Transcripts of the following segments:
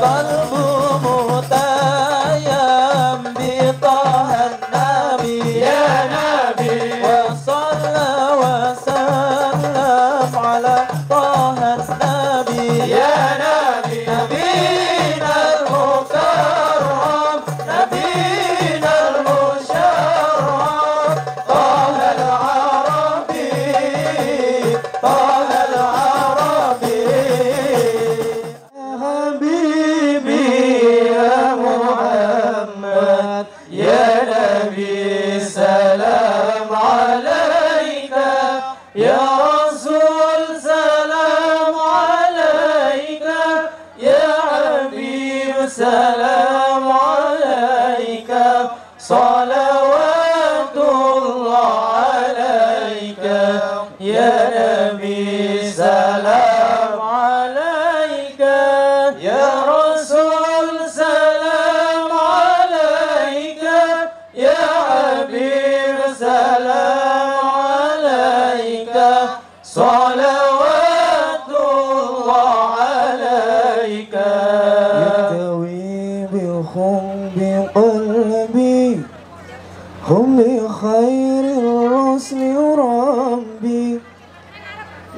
Baba.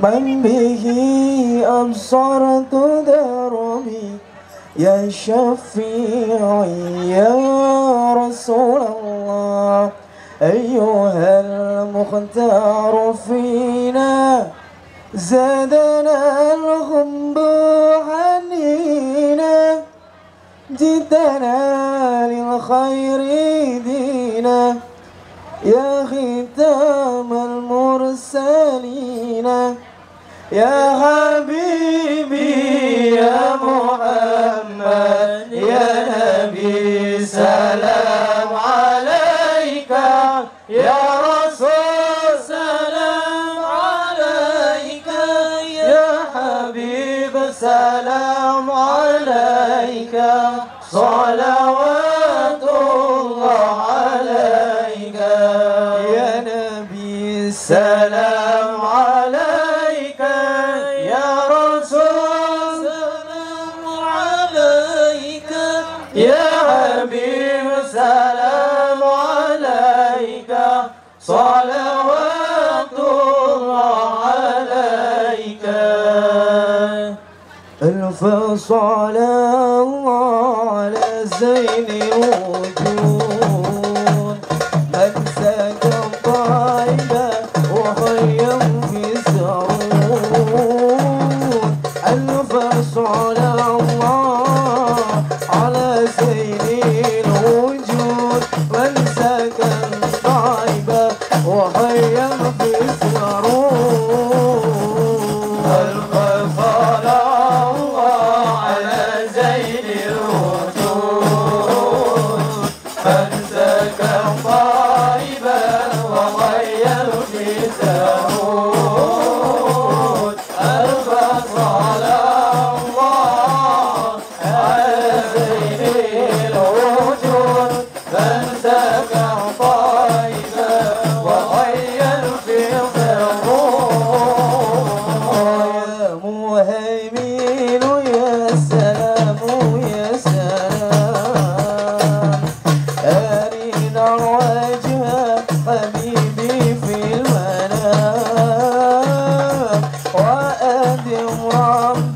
من به أبصرت دربي يا شفيعي يا رسول الله. أيها المختار فينا. زادنا الغنب حنينا جدنا للخير دينا. يا ختام المرسلين. يا حبيبي يا محمد يا نبي سلام عليك. يا رسول سلام عليك. يا حبيب سلام ألف صلاة على زين الوجود أنساك طيبة وخيم في سرود ألف صلاة على زين الوجود. وانساك Ram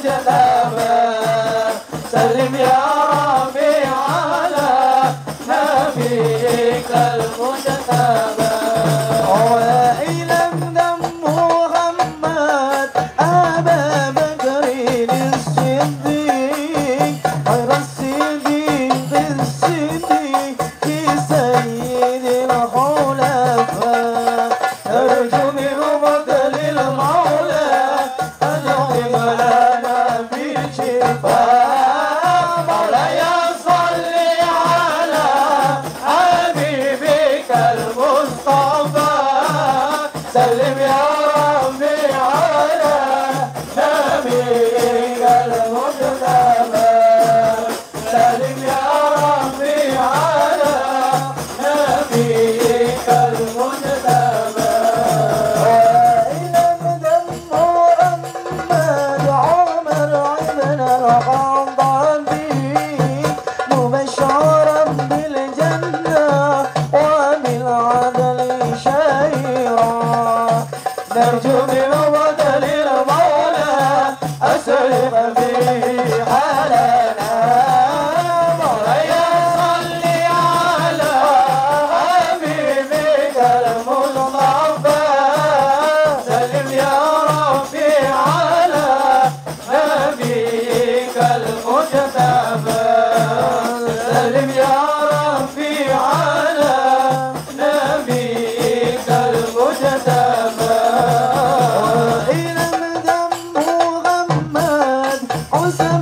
love. awesome.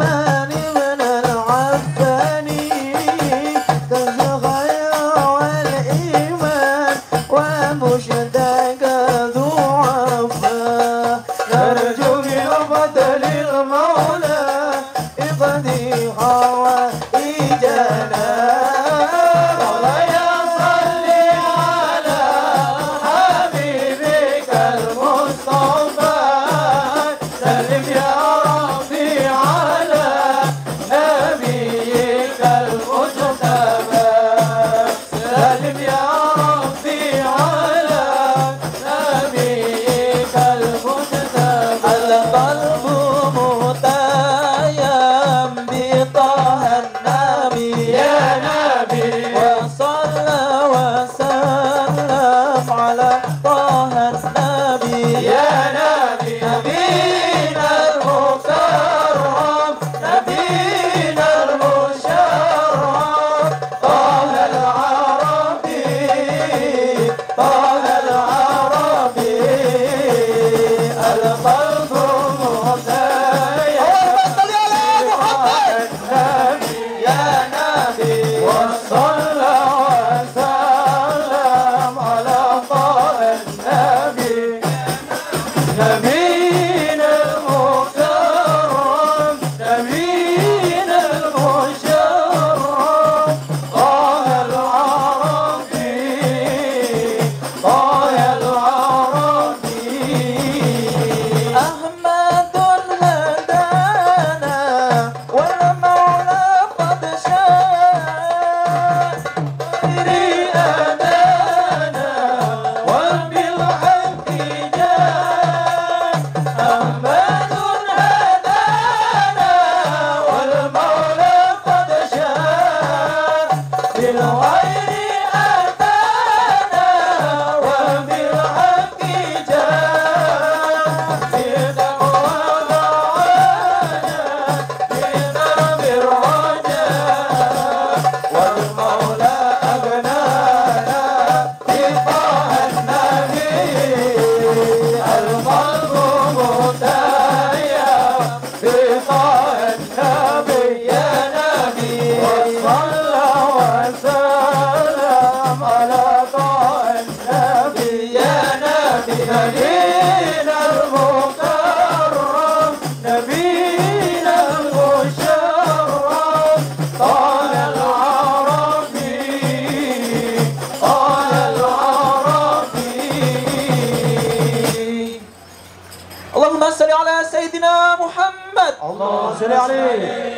اللهم صل على سيدنا محمد. اللهم صل عليه.